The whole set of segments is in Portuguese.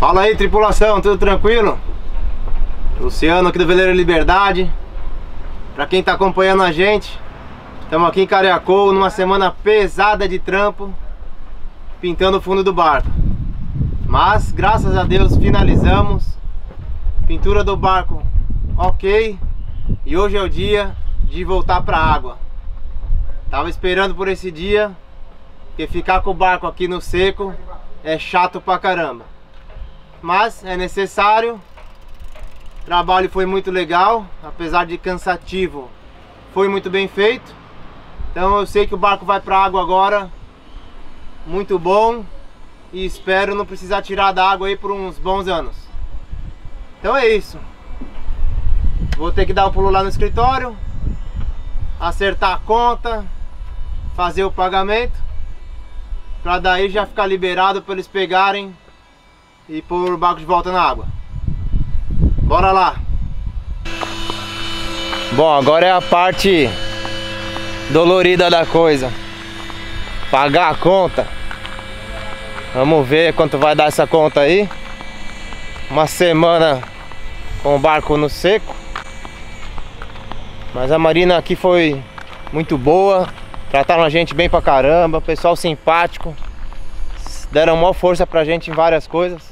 Fala aí, tripulação, tudo tranquilo? Luciano aqui do Veleiro Liberdade. Pra quem tá acompanhando a gente, estamos aqui em Cariacou numa semana pesada de trampo, pintando o fundo do barco. Mas, graças a Deus, finalizamos. Pintura do barco ok. E hoje é o dia de voltar pra água. Tava esperando por esse dia, porque ficar com o barco aqui no seco é chato pra caramba. Mas é necessário. O trabalho foi muito legal, apesar de cansativo, foi muito bem feito. Então eu sei que o barco vai pra água agora, muito bom. E espero não precisar tirar da água aí por uns bons anos. Então é isso. Vou ter que dar um pulo lá no escritório, acertar a conta, fazer o pagamento, para daí já ficar liberado para eles pegarem e pôr o barco de volta na água. Bora lá! Bom, agora é a parte dolorida da coisa. Pagar a conta. Vamos ver quanto vai dar essa conta aí. Uma semana com o barco no seco. Mas a marina aqui foi muito boa. Trataram a gente bem pra caramba, pessoal simpático. Deram maior força pra gente em várias coisas.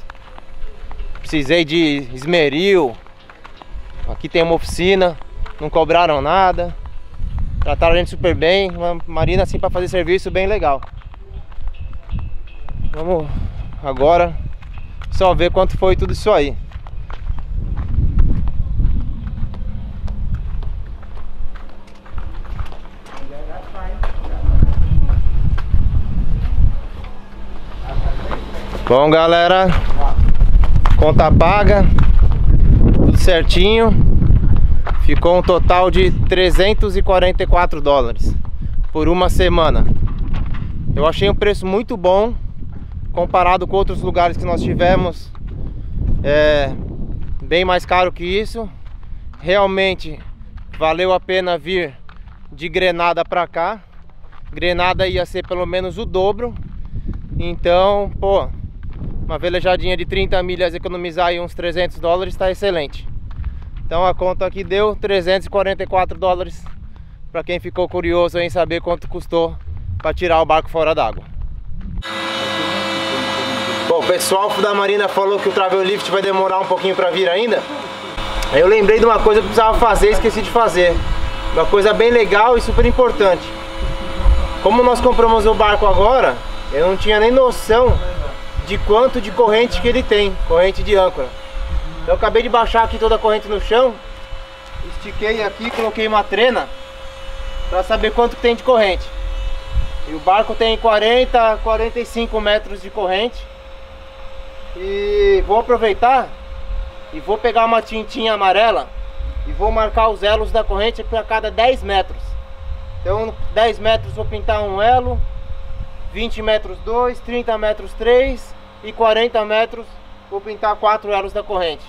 Precisei de esmeril. Aqui tem uma oficina, não cobraram nada. Trataram a gente super bem, uma marina assim para fazer serviço bem legal. Vamos agora só ver quanto foi tudo isso aí. Bom galera, conta paga, tudo certinho. Ficou um total de 344 dólares por uma semana. Eu achei um preço muito bom comparado com outros lugares que nós tivemos. É bem mais caro que isso. Realmente valeu a pena vir de Grenada para cá. Grenada ia ser pelo menos o dobro. Então, pô, uma velejadinha de 30 milhas economizar aí uns 300 dólares está excelente. Então a conta aqui deu 344 dólares para quem ficou curioso em saber quanto custou para tirar o barco fora d'água. Bom, pessoal da Marina falou que o Travel Lift vai demorar um pouquinho para vir ainda. Eu lembrei de uma coisa que eu precisava fazer, esqueci de fazer. Uma coisa bem legal e super importante. Como nós compramos o barco agora, eu não tinha nem noção de quanto de corrente que ele tem, corrente de âncora. Eu acabei de baixar aqui toda a corrente no chão, estiquei aqui, coloquei uma trena para saber quanto tem de corrente. E o barco tem 40, 45 metros de corrente. E vou aproveitar e vou pegar uma tintinha amarela e vou marcar os elos da corrente para cada 10 metros. Então 10 metros vou pintar um elo, 20 metros 2, 30 metros 3 e 40 metros vou pintar quatro elos da corrente.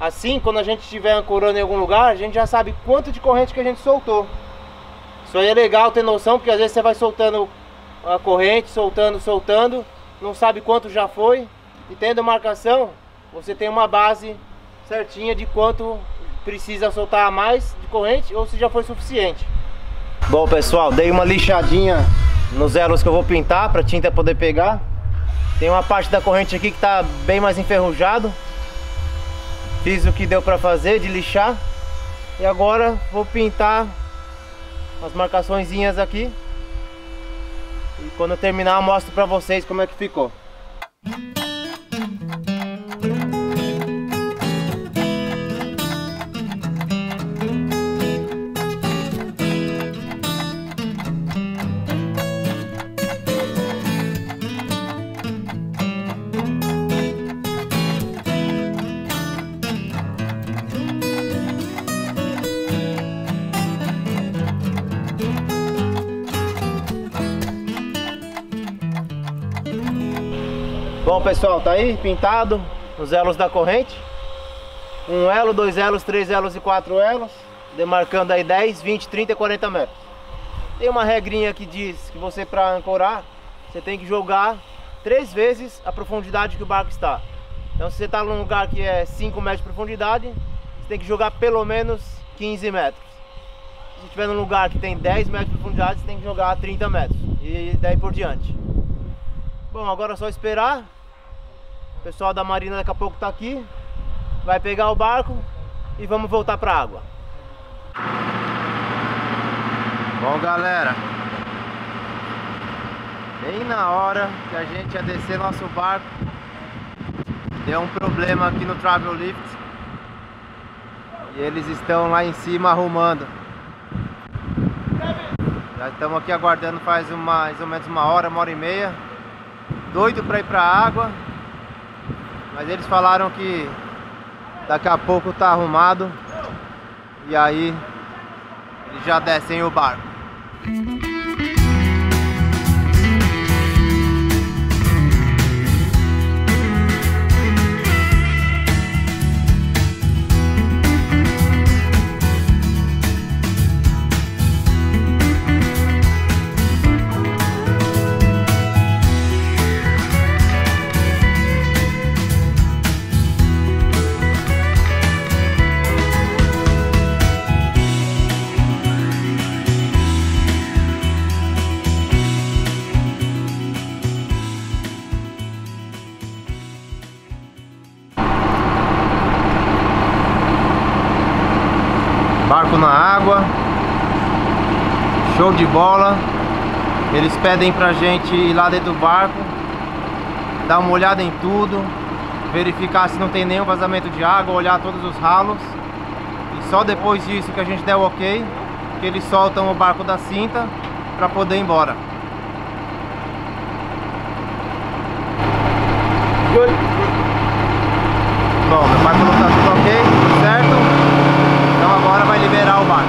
Assim, quando a gente estiver ancorando em algum lugar, a gente já sabe quanto de corrente que a gente soltou. Isso aí é legal ter noção, porque às vezes você vai soltando a corrente, soltando, soltando, não sabe quanto já foi. E tendo marcação, você tem uma base certinha de quanto precisa soltar a mais de corrente ou se já foi suficiente. Bom pessoal, dei uma lixadinha nos elos que eu vou pintar para a tinta poder pegar. Tem uma parte da corrente aqui que está bem mais enferrujado. Fiz o que deu para fazer de lixar. E agora vou pintar as marcaçõezinhas aqui. E quando eu terminar eu mostro para vocês como é que ficou. Bom pessoal, tá aí pintado os elos da corrente Um elo, dois elos, três elos e quatro elos Demarcando aí 10, 20, 30 e 40 metros Tem uma regrinha que diz que você para ancorar Você tem que jogar três vezes a profundidade que o barco está Então se você está num lugar que é 5 metros de profundidade, você tem que jogar pelo menos 15 metros. Se estiver num lugar que tem 10 metros de profundidade, você tem que jogar 30 metros. E daí por diante. Bom, agora é só esperar. Pessoal da marina daqui a pouco está aqui. Vai pegar o barco e vamos voltar para a água. Bom galera, bem na hora que a gente ia descer nosso barco, deu um problema aqui no Travel Lift e eles estão lá em cima arrumando. Já estamos aqui aguardando faz mais ou menos uma hora, uma hora e meia. Doido para ir para a água. Mas eles falaram que daqui a pouco tá arrumado. E aí eles já descem o barco. Show de bola. Eles pedem pra gente ir lá dentro do barco Dar uma olhada em tudo Verificar se não tem nenhum vazamento de água Olhar todos os ralos. E só depois disso que a gente der o ok Que eles soltam o barco da cinta Pra poder ir embora. Bom, meu pai falou que tá tudo ok, tudo certo então agora vai liberar o barco.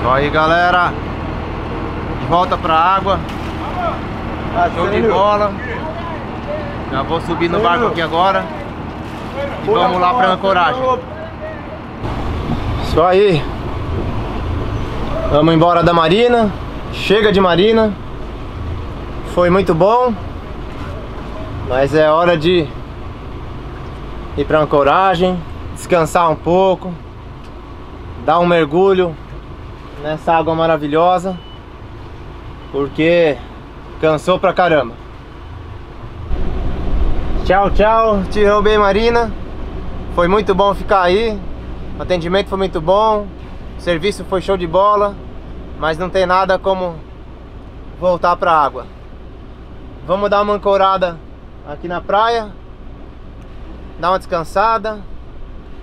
Isso aí galera. De volta pra água. Show de bola. Já vou subir no barco aqui agora. E vamos lá pra ancoragem. Isso aí. Vamos embora da marina. Chega de marina. Foi muito bom. Mas é hora de Ir pra ancoragem Descansar um pouco Dar um mergulho Nessa água maravilhosa Porque Cansou pra caramba. Tchau, tchau, te roubei Marina. Foi muito bom ficar aí. O atendimento foi muito bom. O serviço foi show de bola Mas não tem nada como Voltar pra água. Vamos dar uma ancorada Aqui na praia Dar uma descansada.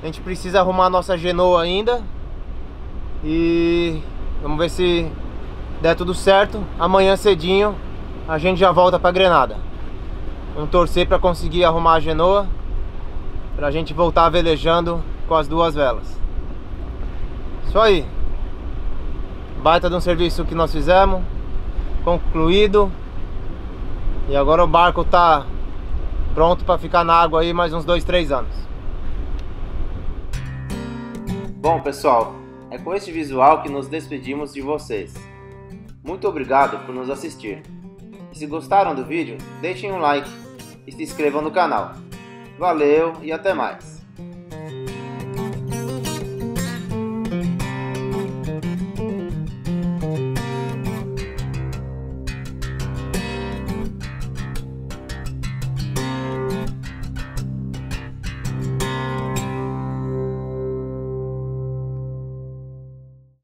A gente precisa arrumar a nossa genoa ainda E Vamos ver se Der tudo certo. Amanhã cedinho A gente já volta pra Grenada. Vamos torcer para conseguir arrumar a genoa Pra gente voltar velejando com as duas velas. Isso aí. Baita de um serviço que nós fizemos Concluído. E agora o barco tá Pronto para ficar na água aí mais uns dois, três anos. Bom pessoal É com este visual que nos despedimos de vocês Muito obrigado por nos assistir se gostaram do vídeo, deixem um like e se inscrevam no canal. Valeu e até mais!